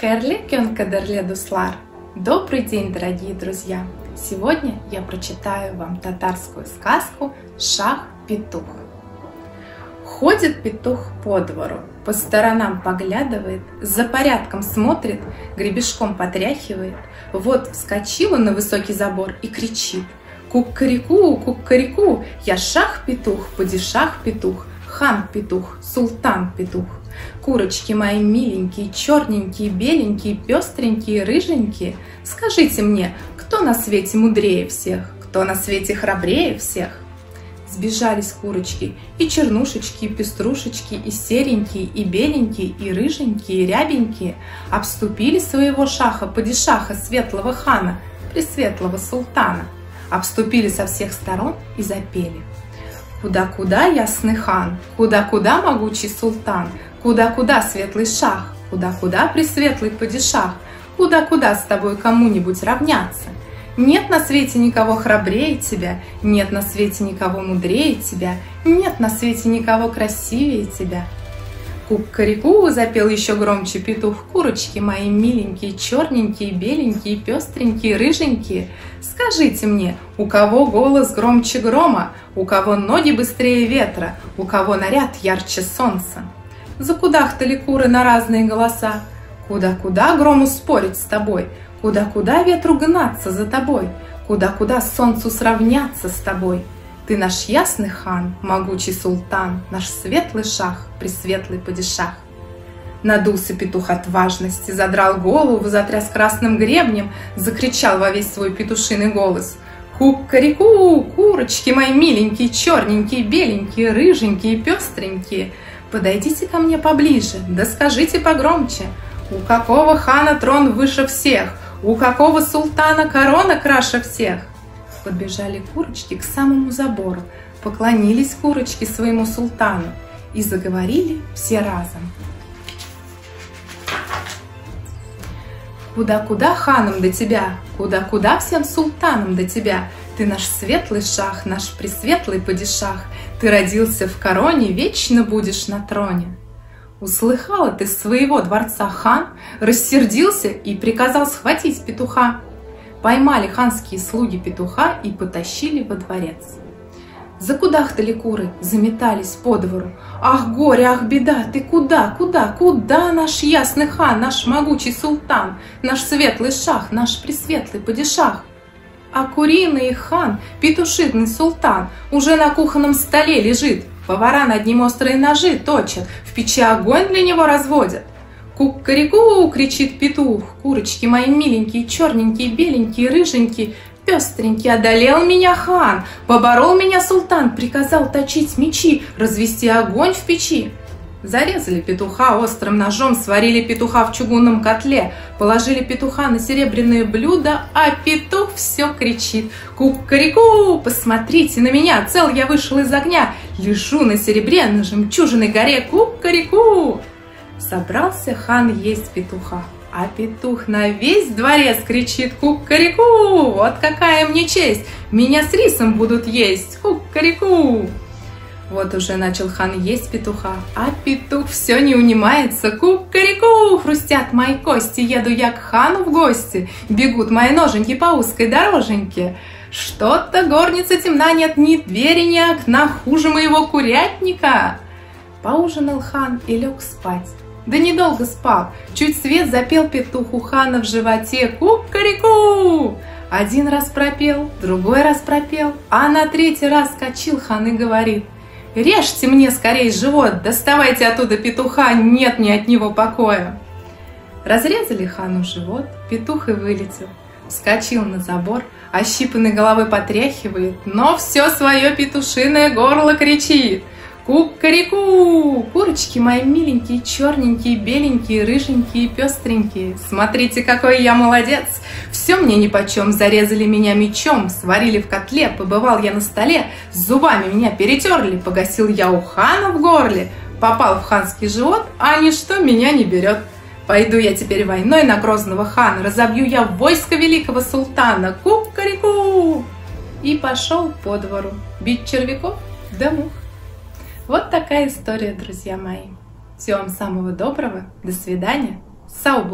Херли Кёнкадерле. Добрый день, дорогие друзья! Сегодня я прочитаю вам татарскую сказку «Шах-петух». Ходит петух по двору, по сторонам поглядывает, за порядком смотрит, гребешком потряхивает. Вот вскочил он на высокий забор и кричит. Кукареку, кукареку, я шах-петух, падишах-петух, хан-петух, султан-петух. Курочки мои миленькие, черненькие, беленькие, пестренькие, рыженькие, скажите мне, кто на свете мудрее всех, кто на свете храбрее всех? Сбежались курочки, и чернушечки, и пеструшечки, и серенькие, и беленькие, и рыженькие, и рябенькие, обступили своего шаха, падишаха, светлого хана, пресветлого султана, обступили со всех сторон и запели. Куда-куда, ясный хан, куда-куда, могучий султан, Куда-куда, светлый шах, куда-куда, пресветлый падишах, куда-куда с тобой кому-нибудь равняться. Нет на свете никого храбрее тебя, нет на свете никого мудрее тебя, нет на свете никого красивее тебя. Кук-карику запел еще громче петух, курочки мои миленькие, черненькие, беленькие, пестренькие, рыженькие. Скажите мне, у кого голос громче грома, у кого ноги быстрее ветра, у кого наряд ярче солнца? Закудахтали куры на разные голоса. Куда-куда грому спорить с тобой, Куда-куда ветру гнаться за тобой, Куда-куда солнцу сравняться с тобой. Ты наш ясный хан, могучий султан, Наш светлый шах, пресветлый падишах. Надулся петух от важности, задрал голову, затряс красным гребнем, закричал во весь свой петушиный голос. Кук-карику, курочки мои миленькие, черненькие, беленькие, рыженькие, пестренькие – Подойдите ко мне поближе, да скажите погромче, у какого хана трон выше всех, у какого султана корона краше всех? Подбежали курочки к самому забору, поклонились курочки своему султану и заговорили все разом. Куда-куда ханам до тебя, куда-куда всем султанам до тебя, ты наш светлый шах, наш пресветлый падишах, Ты родился в короне, вечно будешь на троне. Услыхала ты своего дворца хан, рассердился и приказал схватить петуха. Поймали ханские слуги петуха и потащили во дворец. Закудахтали куры, заметались по двору. Ах, горе, ах, беда, ты куда, куда, куда наш ясный хан, наш могучий султан, наш светлый шах, наш пресветлый падишах? А куриный хан, петушиный султан, уже на кухонном столе лежит. Повара над ним острые ножи точат, в печи огонь для него разводят. Кукареку, кричит петух, курочки мои миленькие, черненькие, беленькие, рыженькие, пестренький, одолел меня хан, поборол меня султан, приказал точить мечи, развести огонь в печи. Зарезали петуха острым ножом, сварили петуха в чугунном котле, положили петуха на серебряное блюдо, а петух все кричит. Кукареку, посмотрите на меня, цел я вышел из огня, лежу на серебре на жемчужиной горе, кукареку. Собрался хан есть петуха, а петух на весь дворец кричит кукареку, вот какая мне честь, меня с рисом будут есть, кукареку. Вот уже начал хан есть петуха, а петух все не унимается. Кукареку, хрустят мои кости, еду я к хану в гости. Бегут мои ноженьки по узкой дороженьке. Что-то горница темна, нет ни двери, ни окна, хуже моего курятника. Поужинал хан и лег спать. Да недолго спал, чуть свет запел петух у хана в животе. Кукареку! Один раз пропел, другой раз пропел, а на третий раз скочил хан и говорит – Режьте мне скорее живот, доставайте оттуда петуха, нет мне от него покоя. Разрезали хану живот, петух и вылетел. Вскочил на забор, ощипанной головой потряхивает, но все свое петушиное горло кричит – Кукареку! Курочки мои миленькие, черненькие, беленькие, рыженькие, пестренькие. Смотрите, какой я молодец! Все мне нипочем, зарезали меня мечом, сварили в котле, побывал я на столе, зубами меня перетерли, погасил я у хана в горле, попал в ханский живот, а ничто меня не берет. Пойду я теперь войной на грозного хана, разобью я войско великого султана. Кукареку! И пошел по двору бить червяков да мух. Вот такая история, друзья мои. Всего вам самого доброго. До свидания. Сау!